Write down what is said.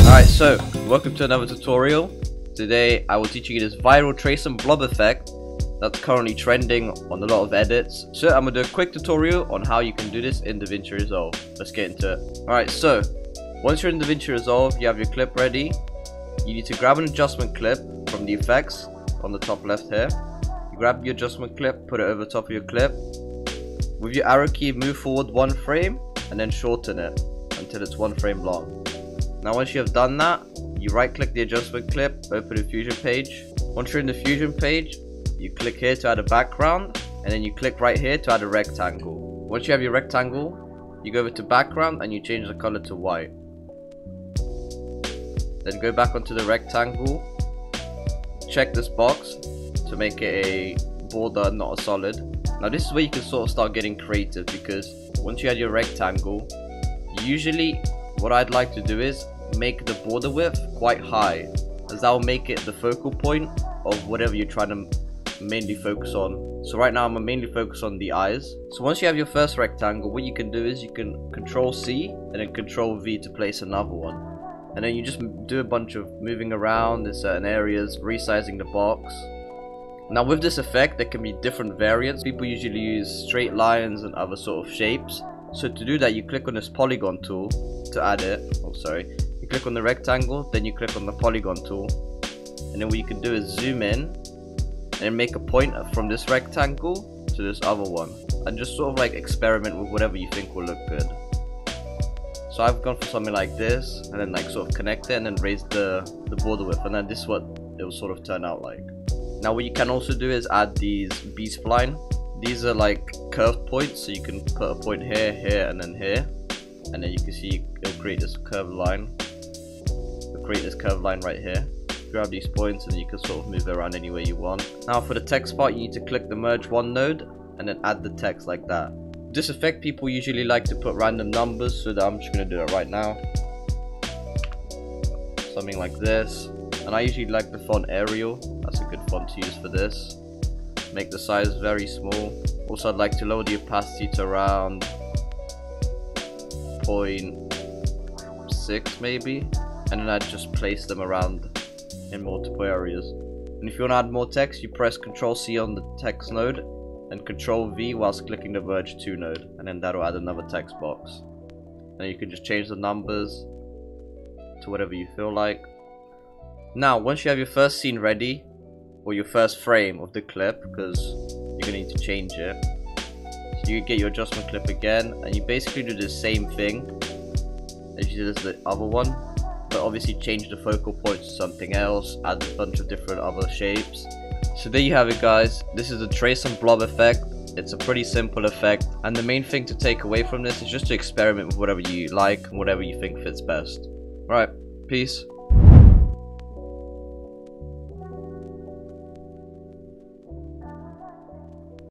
Alright, so welcome to another tutorial. Today I will teach you this viral trace and blob effect that's currently trending on a lot of edits. So I'm gonna do a quick tutorial on how you can do this in DaVinci Resolve. Let's get into it. Alright, so once you're in DaVinci Resolve, you have your clip ready. You need to grab an adjustment clip from the effects on the top left here. You grab your adjustment clip, put it over top of your clip. With your arrow key, move forward one frame and then shorten it until it's one frame long. Now once you have done that, you right click the adjustment clip, open the fusion page. Once you're in the fusion page, you click here to add a background, and then you click right here to add a rectangle. Once you have your rectangle, you go over to background and you change the color to white. Then go back onto the rectangle, check this box to make it a border, not a solid. Now this is where you can sort of start getting creative because once you add your rectangle, usually what I'd like to do is make the border width quite high as that will make it the focal point of whatever you're trying to mainly focus on. So right now I'm mainly focused on the eyes. So once you have your first rectangle, what you can do is you can control C and then control V to place another one. And then you just do a bunch of moving around in certain areas, resizing the box. Now with this effect, there can be different variants. People usually use straight lines and other sort of shapes. So to do that, you click on this polygon tool to add it. Oh, sorry You click on the rectangle, then you click on the polygon tool. And then what you can do is zoom in and make a point from this rectangle to this other one. And just sort of like experiment with whatever you think will look good. So I've gone for something like this and then like sort of connect it and then raise the, the border width and then this is what it will sort of turn out like. Now what you can also do is add these B-spline. These are like curved points so you can put a point here, here and then here. And then you can see it'll create this curved line. It create this curved line right here. Grab these points and you can sort of move around any way you want. Now for the text part you need to click the merge one node and then add the text like that. This effect people usually like to put random numbers so that I'm just gonna do it right now. Something like this. And I usually like the font Arial. That's a good font to use for this make the size very small also I'd like to lower the opacity to around 0.6 maybe and then I'd just place them around in multiple areas. And if you want to add more text, you press Ctrl C on the text node and Ctrl V whilst clicking the Merge 2 node, and then that'll add another text box. Then you can just change the numbers to whatever you feel like. Now, once you have your first scene ready, or your first frame of the clip, because you're to need to change it, so you get your adjustment clip again, and you basically do the same thing as you did as the other one, but obviously change the focal point to something else, add a bunch of different other shapes. So there you have it guys, this is a trace and blob effect. It's a pretty simple effect and the main thing to take away from this is just to experiment with whatever you like and whatever you think fits best. Right, peace.